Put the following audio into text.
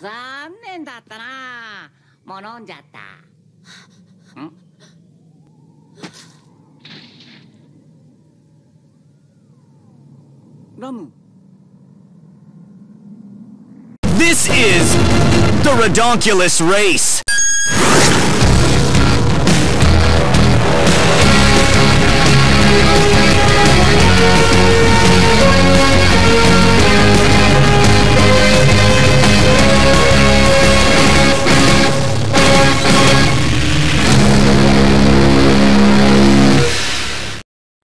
残念だったな。もう飲んじゃった。ん？ラム。This is the Redonkulous Race.